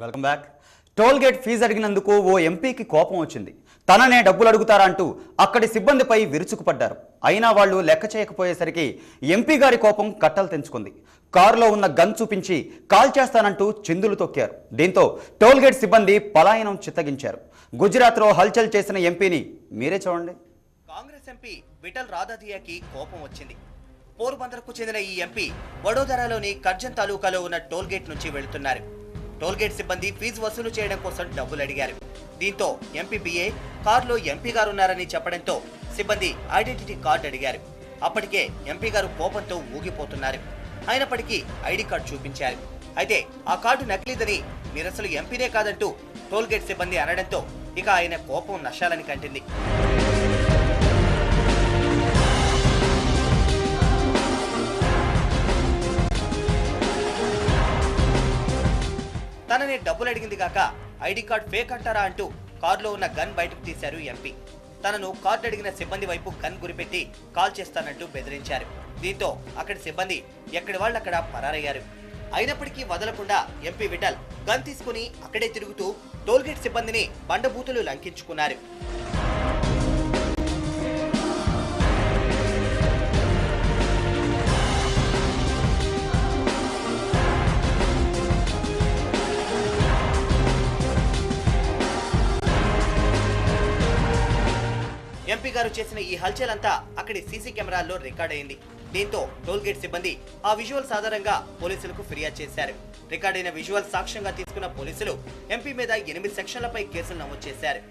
Welcome back toll gate fees అడిగినందుకు ఓ ఎంపీకి కోపం వచ్చింది. తననే డబ్బులు అడుగుతారా అంటూ అక్కడి సిబ్బందిపై విరుచుకుపడ్డారు. అయినా వాళ్ళు లెక్క చేయకపోయేసరికి ఎంపీ గారి కోపం కట్టలు తెంచుకుంది. కారులో ఉన్న గన్ చూపించి కాల్ చేస్తానంటూ చిందులు తొక్కారు. దీంతో టోల్ గేట్ సిబ్బంది పలాయనం చిత్తగించారు. గుజరాత్లో హల్చల్ చేసిన ఎంపీని మీరే చూడండి. కాంగ్రెస్ ఎంపీ విఠల్ రాధాదియాకి కోపం వచ్చింది. పోర్బందర్కు చెందిన ఈ ఎంపీ వడోదరాలోని కర్జన్ తాలూకాలో ఉన్న టోల్ గేట్ నుంచి వెళుతున్నారు. టోల్గేట్ సిబ్బంది ఫీజు వసూలు చేయడం కోసం డబ్బులు అడిగారు. దీంతో ఎంపీబీఏ కారులో ఎంపీ గారు ఉన్నారని చెప్పడంతో సిబ్బంది ఐడెంటిటీ కార్డు అడిగారు. అప్పటికే ఎంపీ గారు కోపంతో ఊగిపోతున్నారు. అయినప్పటికీ ఐడి కార్డు చూపించారు. అయితే ఆ కార్డు నకిలీదని మీరసలు ఎంపీనే కాదంటూ టోల్గేట్ సిబ్బంది అనడంతో ఇక ఆయన కోపం నష్టాలని కంటింది. తనని డబ్బులు అడిగింది కాక ఐడి కార్డ్ ఫేక్ అంటారా అంటూ కారులో ఉన్న గన్ బయటకు తీశారు ఎంపీ. తనను కార్డు అడిగిన సిబ్బంది వైపు గన్ గురిపెట్టి కాల్ చేస్తానంటూ బెదిరించారు. దీంతో అక్కడి సిబ్బంది ఎక్కడి వాళ్ళు అక్కడ పరారయ్యారు. అయినప్పటికీ వదలకుండా ఎంపీ విఠల్ గన్ తీసుకుని అక్కడే తిరుగుతూ టోల్గేట్ సిబ్బందిని బండబూతులు లంకించుకున్నారు. గారు చేసిన ఈ హల్చల్ అంతా అక్కడి సీసీ కెమెరాల్లో రికార్డ్ అయింది దీంతో టోల్ గేట్ సిబ్బంది ఆ విజువల్స్ ఆధారంగా పోలీసులకు ఫిర్యాదు చేశారు రికార్డ్ అయిన విజువల్ సాక్ష్యంగా తీసుకున్న పోలీసులు ఎంపీ మీద ఎనిమిది సెక్షన్లపై కేసులు నమోదు చేశారు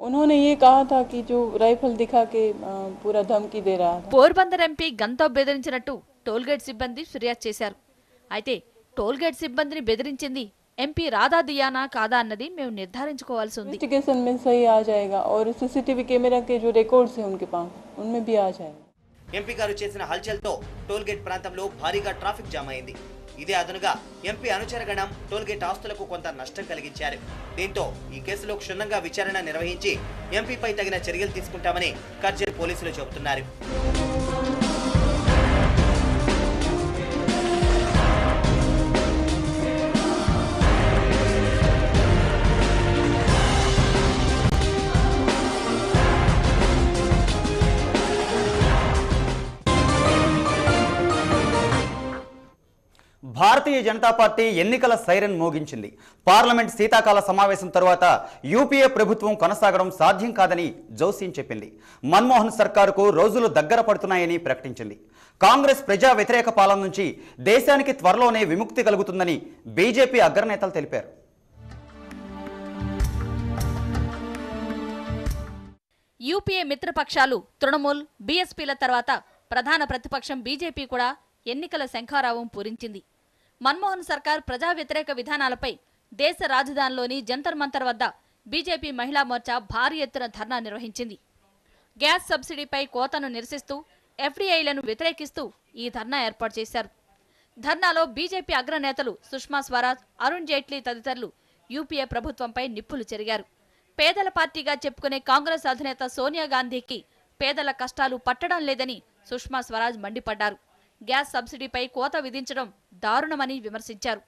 उन्होंने ये कहा था कि जो राइफल दिखा के अ, पूरा धमकी दे रहा था పోర్బందర్ ఎంపీ గన్తో బెదిరించినట్టు టోల్గేట్ సిబ్బంది ఫిర్యాదు చేశారు అయితే టోల్గేట్ సిబ్బందిని బెదిరించింది ఎంపీ రాధా దియానా కాదా అన్నది మేము నిర్ధారించుకోవాల్సి ఉంది इन्वेस्टिगेशन में सही आ जाएगा और सीसीटीवी कैमरा के जो रिकॉर्ड्स हैं उनके पास उनमें भी आ जाएगा ఎంపీ గారు చేసిన హల్చల్తో టోల్ గేట్ ప్రాంతంలో భారీగా ట్రాఫిక్ జామ్ అయింది ఇదే అదనుగా ఎంపీ అనుచరగణం టోల్ గేట్ ఆస్తులకు కొంత నష్టం కలిగించారు దీంతో ఈ కేసులో క్షుణ్ణంగా విచారణ నిర్వహించి ఎంపీపై తగిన చర్యలు తీసుకుంటామని కర్జల్ పోలీసులు చెబుతున్నారు భారతీయ జనతా పార్టీ ఎన్నికల సైరన్ మోగించింది. పార్లమెంట్ శీతాకాల సమావేశం తరువాత యూపీఏ ప్రభుత్వం కొనసాగడం సాధ్యం కాదని జోసీన్ చెప్పింది. మన్మోహన్ సర్కారుకు రోజులు దగ్గర పడుతున్నాయని ప్రకటించింది. కాంగ్రెస్ ప్రజా వ్యతిరేక పాలన నుంచి దేశానికి త్వరలోనే విముక్తి కలుగుతుందని బీజేపీ అగ్రనేతలు తెలిపారు. యూపీఏ మిత్రపక్షాలు తృణమూల్ బీఎస్పీల తర్వాత ప్రధాన ప్రతిపక్షం బీజేపీ కూడా ఎన్నికల శంఖారావం పూరించింది. మన్మోహన్ సర్కార్ ప్రజా వ్యతిరేక విధానాలపై దేశ రాజధానిలోని జంతర్ మంతర్ వద్ద బీజేపీ మహిళా మోర్చా భారీ ఎత్తున ధర్నా నిర్వహించింది. గ్యాస్ సబ్సిడీపై కోతను నిరసిస్తూ ఎఫ్డీఐలను వ్యతిరేకిస్తూ ఈ ధర్నా ఏర్పాటు చేశారు. ధర్నాలో బీజేపీ అగ్రనేతలు సుష్మా స్వరాజ్ అరుణ్ జైట్లీ తదితరులు యూపీఏ ప్రభుత్వంపై నిప్పులు చెరిగారు. పేదల పార్టీగా చెప్పుకునే కాంగ్రెస్ అధినేత సోనియా గాంధీకి పేదల కష్టాలు పట్టడం లేదని సుష్మా స్వరాజ్ మండిపడ్డారు. గ్యాస్ సబ్సిడీపై కోత విధించడం దారుణమని విమర్శించారు.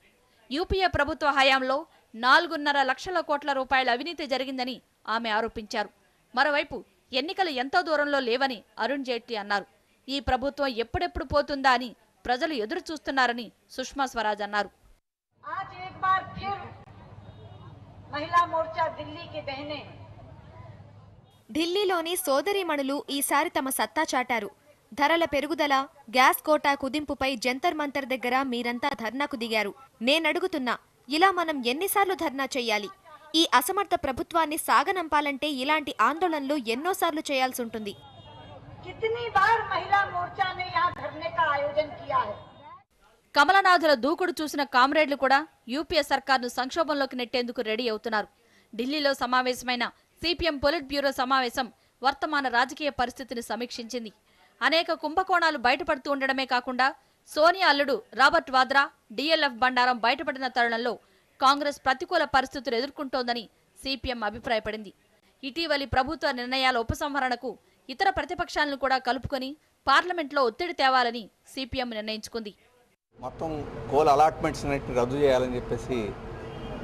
యూపీఏ ప్రభుత్వ హయాంలో నాలుగున్నర లక్షల కోట్ల రూపాయల అవినీతి జరిగిందని ఆమె ఆరోపించారు. మరోవైపు ఎన్నికలు ఎంతో దూరంలో లేవని అరుణ్ జైట్లీ అన్నారు. ఈ ప్రభుత్వం ఎప్పుడెప్పుడు పోతుందా అని ప్రజలు ఎదురు చూస్తున్నారని సుష్మా స్వరాజ్ అన్నారు. ఢిల్లీలోని సోదరిమణులు ఈసారి తమ సత్తా చాటారు. ధరల పెరుగుదల గ్యాస్ కోటా కుదింపుపై జంతర్ మంతర్ దగ్గర మీరంతా ధర్నాకు దిగారు. నేనడుగుతున్నా ఇలా మనం ఎన్నిసార్లు ధర్నా చేయాలి ఈ అసమర్థ ప్రభుత్వాన్ని సాగనంపాలంటే ఇలాంటి ఆందోళనలు ఎన్నోసార్లు చేయాల్సి ఉంటుంది కమలనాథుల దూకుడు చూసిన కామ్రేడ్లు కూడా యూపీఏ సర్కార్ను సంక్షోభంలోకి నెట్టేందుకు రెడీ అవుతున్నారు. ఢిల్లీలో సమావేశమైన సిపిఎం పొలిట్ బ్యూరో సమావేశం వర్తమాన రాజకీయ పరిస్థితిని సమీక్షించింది. అనేక కుంభకోణాలు బయటపడుతూ ఉండడమే కాకుండా సోనియా అల్లుడు రాబర్ట్ వాద్రా డిఎల్ఎఫ్ బండారం బయటపడిన తరుణంలో కాంగ్రెస్ ప్రతికూల పరిస్థితులు ఎదుర్కొంటోందని సిపిఎం అభిప్రాయపడింది. ఇటీవలి ప్రభుత్వ నిర్ణయాల ఉపసంహరణకు ఇతర ప్రతిపక్షాలను కూడా కలుపుకొని పార్లమెంట్లో ఒత్తిడి తేవాలని సిపిఎం నిర్ణయించుకుంది. మొత్తం కోల్ అలాట్మెంట్స్ రద్దు చేయాలని చెప్పేసి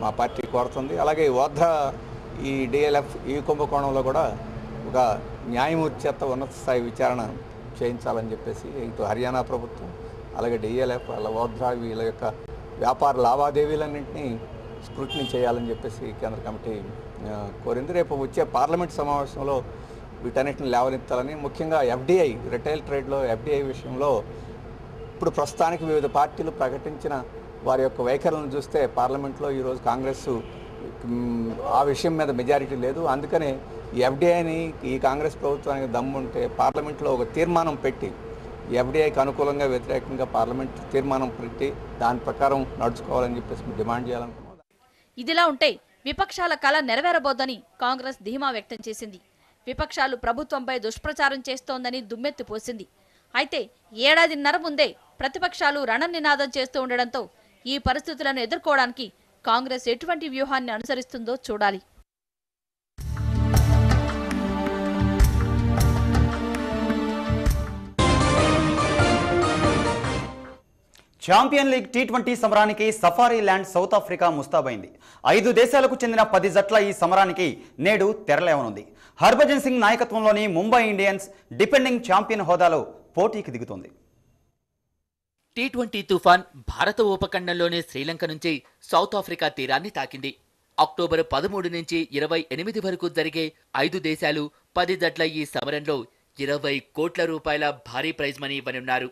మా పార్టీ కోరుతుంది. అలాగే ఓధ్ర ఈ డిఎల్ఎఫ్ ఈ కుంభకోణంలో కూడా ఒక న్యాయమూర్తి చేత ఉన్నత స్థాయి విచారణ చేయించాలని చెప్పేసి ఇటు హర్యానా ప్రభుత్వం అలాగే డిఎల్ఎఫ్ వాళ్ళ ఓధ్ర వీళ్ళ యొక్క వ్యాపార లావాదేవీలన్నింటినీ స్క్రూటినీ చేయాలని చెప్పేసి కేంద్ర కమిటీ కోరింది. రేపు వచ్చే పార్లమెంట్ సమావేశంలో వీటన్నిటిని లేవనెత్తాలని ముఖ్యంగా ఎఫ్డిఐ రిటైల్ ట్రేడ్లో ఎఫ్డిఐ విషయంలో ఇప్పుడు ప్రస్తుతానికి వివిధ పార్టీలు ప్రకటించిన వారి యొక్క వైఖరులను చూస్తే పార్లమెంట్లో ఈరోజు కాంగ్రెస్ ఆ విషయం మీద మెజారిటీ లేదు. అందుకనే ఈ ఎఫ్డీఐని ఈ కాంగ్రెస్ ప్రభుత్వానికి దమ్ముంటే పార్లమెంట్లో ఒక తీర్మానం పెట్టి ఎఫ్డీఐకి అనుకూలంగా వ్యతిరేకంగా పార్లమెంట్ తీర్మానం పెట్టి దాని ప్రకారం నడుచుకోవాలని చెప్పేసి డిమాండ్ చేయాలనుకున్నాం ఇదిలా ఉంటే విపక్షాల కళ నెరవేరబోద్దని కాంగ్రెస్ ధీమా వ్యక్తం చేసింది. విపక్షాలు ప్రభుత్వంపై దుష్ప్రచారం చేస్తోందని దుమ్మెత్తి పోసింది. అయితే ఏడాదిన్నర ముందే ప్రతిపక్షాలు రణనినాదం చేస్తూ ఉండడంతో ఈ పరిస్థితులను ఎదుర్కోవడానికి కాంగ్రెస్ ఎటువంటి వ్యూహాన్ని అనుసరిస్తుందో చూడాలి. ఛాంపియన్ లీగ్ టీ ట్వంటీ సమరానికి సఫారీ ల్యాండ్ సౌత్ ఆఫ్రికా ముస్తాబైంది. ఐదు దేశాలకు చెందిన పది జట్ల ఈ సమరానికి నేడు తెరలేవనుంది. హర్భజన్ సింగ్ నాయకత్వంలోని ముంబై ఇండియన్స్ డిపెండింగ్ ఛాంపియన్ హోదాలో పోటీకి దిగుతుంది. టీ ట్వంటీ తుఫాన్ భారత ఉపఖండంలోని శ్రీలంక నుంచి సౌత్ ఆఫ్రికా తీరాన్ని తాకింది. అక్టోబర్ పదమూడు నుంచి ఇరవై ఎనిమిది వరకు జరిగే ఐదు దేశాలు పది జట్ల ఈ సమరంలో ఇరవై కోట్ల రూపాయల భారీ ప్రైజ్ మనీ ఇవ్వనున్నారు.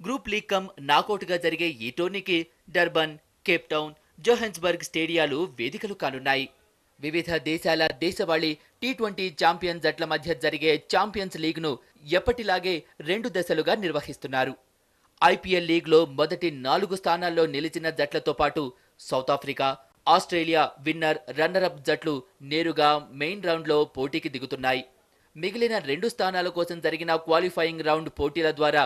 గ్రూప్ లీగ్ కమ్ నాకౌట్గా జరిగే ఈ టోర్నీకి డర్బన్ కేప్ టౌన్ జోహెన్స్బర్గ్ స్టేడియాలు వేదికలు కానున్నాయి. వివిధ దేశాల దేశవాళీ టీ ట్వంటీ ఛాంపియన్ జట్ల మధ్య జరిగే ఛాంపియన్స్ లీగ్ను ఎప్పటిలాగే రెండు దశలుగా నిర్వహిస్తున్నారు. ఐపీఎల్ లీగ్లో మొదటి నాలుగు స్థానాల్లో నిలిచిన జట్లతో పాటు South Africa Australia winner runner up జట్లు నేరుగా మెయిన్ రౌండ్లో పోటీకి దిగుతున్నాయి. మిగిలిన రెండు స్థానాల కోసం జరిగిన క్వాలిఫైయింగ్ రౌండ్ పోటీల ద్వారా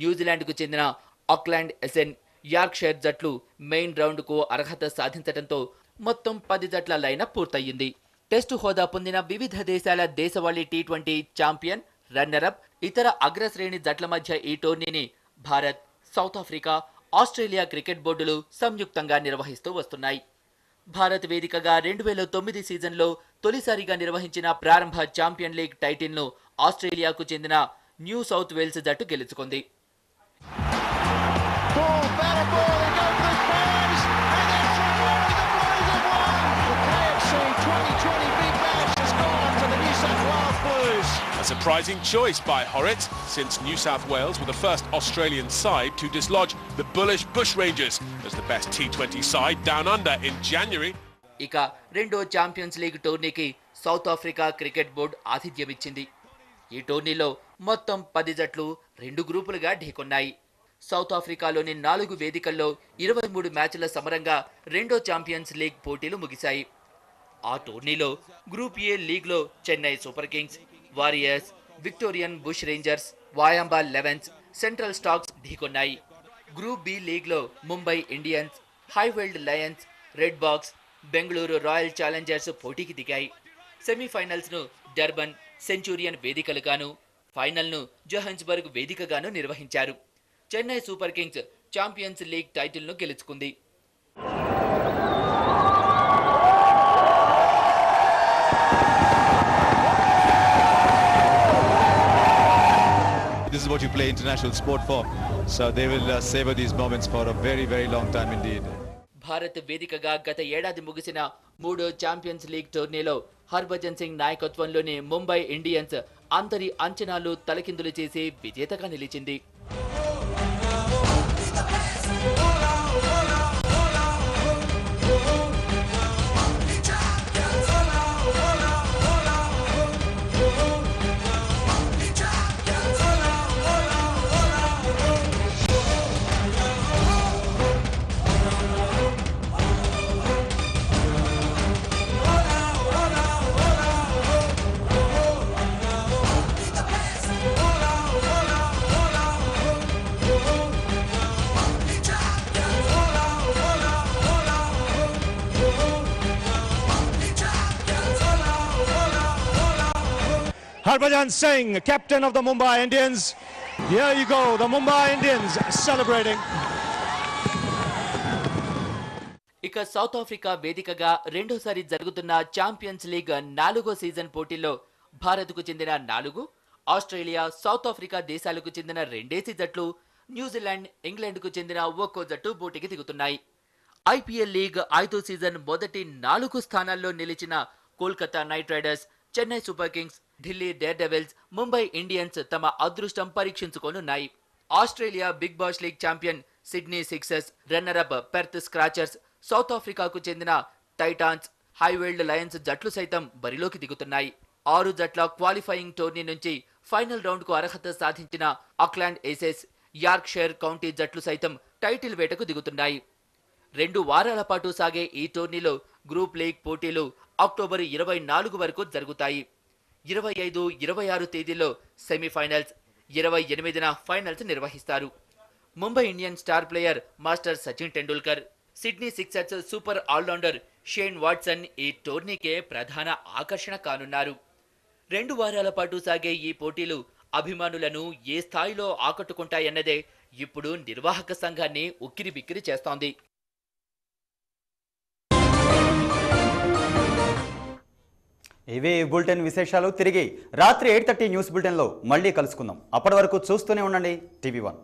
న్యూజిలాండ్కు చెందిన ఆక్లాండ్ ఎసెన్ యార్క్షైర్ జట్లు మెయిన్ రౌండ్కు అర్హత సాధించడంతో మొత్తం పది జట్ల లైనప్ పూర్తయింది. టెస్టు హోదా పొందిన వివిధ దేశాల దేశవాళీ టీ ట్వంటీ ఛాంపియన్ రన్నరప్ ఇతర అగ్రశ్రేణి జట్ల మధ్య ఈ టోర్నీని Bharat South Africa Australia cricket బోర్డులు సంయుక్తంగా నిర్వహిస్తూ వస్తున్నాయి. భారత్ వేదికగా రెండు వేల తొమ్మిది సీజన్లో తొలిసారిగా నిర్వహించిన ప్రారంభ ఛాంపియన్ లీగ్ టైటిల్ను ఆస్ట్రేలియాకు చెందిన న్యూ సౌత్ వేల్స్ జట్టు గెలుచుకుంది. Surprising choice by Horrit, since New South Wales were the first Australian side to dislodge the bullish Bushrangers as the best T20 side down under in January. ఇక రెండో champions league టోర్నీకి South Africa cricket board ఆతిథ్యమిచ్చింది ఈ టోర్నీలో మొత్తం పది జట్లు రెండు గ్రూపులుగా ఢీకొన్నాయి సౌత్ ఆఫ్రికాలోని నాలుగు వేదికల్లో ఇరవై మూడు మ్యాచ్ల సమరంగా రెండో ఛాంపియన్స్ లీగ్ పోటీలు ముగిశాయి ఆ టోర్నీలో గ్రూప్ ఏ లీగ్లో Chennai Super Kings Warriors Victorian Bush Rangers Wayamba Elevens Central Stags ఢీకొన్నాయి. Group B లీగ్లో Mumbai Indians Highveld Lions Redbacks Bengaluru Royal Challengers పోటీకి దిగాయి. సెమీఫైనల్స్ను డర్బన్ సెంచూరియన్ వేదికలుగాను ఫైనల్ను జోహన్స్బర్గ్ వేదికగాను నిర్వహించారు. Chennai Super Kings Champions League టైటిల్ను గెలుచుకుంది. This is what you play international sport for. So they will uh, savor these moments for a very, very long time indeed. Bharat వేదికగా గత ఏడాది ముగిసిన మూడు ఛాంపియన్స్ లీగ్ టోర్నీలో హర్భజన్ సింగ్ నాయకత్వంలోని ముంబై ఇండియన్స్ అందరి అంచనాలు తలకిందులు చేసి విజేతగా నిలిచింది Harbhajan Singh, captain of the Mumbai Indians. Here you go, the Mumbai Indians celebrating. ఇక సౌత్ ఆఫ్రికా వేదికగా రెండోసారి జరుగుతున్న ఛాంపియన్స్ లీగ్ నాలుగో సీజన్ పోటీల్లో భారత్కు చెందిన నాలుగు ఆస్ట్రేలియా సౌత్ ఆఫ్రికా దేశాలకు చెందిన రెండేసి జట్లు న్యూజిలాండ్ ఇంగ్లాండ్కు చెందిన ఒక్కో జట్టు పోటీకి దిగుతున్నాయి ఐపీఎల్ లీగ్ ఐదో సీజన్ మొదటి నాలుగు స్థానాల్లో నిలిచిన Kolkata Knight Riders Chennai Super Kings Delhi Daredevils Mumbai Indians తమ అదృష్టం పరీక్షించుకోనున్నాయి. Australia Big Bash League champion Sydney Sixers runner up Perth Scorchers South ఆఫ్రికాకు చెందిన టైటాన్స్ హైవెల్డ్ లయన్స్ జట్లు సైతం బరిలోకి దిగుతున్నాయి. ఆరు జట్ల క్వాలిఫైయింగ్ టోర్నీ నుంచి ఫైనల్ రౌండ్కు అర్హత సాధించిన అక్లాండ్ ఏసెస్ యార్క్షైర్ కౌంటీ జట్లు సైతం టైటిల్ వేటకు దిగుతున్నాయి. రెండు వారాల పాటు సాగే ఈ టోర్నీలో గ్రూప్ లీగ్ పోటీలు అక్టోబర్ ఇరవై నాలుగు వరకు జరుగుతాయి. ఇరవై ఐదు ఇరవై ఆరు తేదీల్లో సెమీఫైనల్స్ ఇరవై ఎనిమిదిన ఫైనల్స్ నిర్వహిస్తారు. Mumbai Indian star player master Sachin Tendulkar Sydney Sixers super all rounder Shane Watson ఈ టోర్నీకే ప్రధాన ఆకర్షణ కానున్నారు. రెండు వారాల పాటు సాగే ఈ పోటీలు అభిమానులను ఏ స్థాయిలో ఆకట్టుకుంటాయన్నదే ఇప్పుడు నిర్వాహక సంఘాన్ని ఉక్కిరి బిక్కిరి చేస్తోంది. ఇవే బులెటిన్ విశేషాలు. తిరిగి రాత్రి ఎయిట్ థర్టీ న్యూస్ బులెటిన్లో మళ్ళీ కలుసుకుందాం. అప్పటి వరకు చూస్తూనే ఉండండి టీవీ వన్.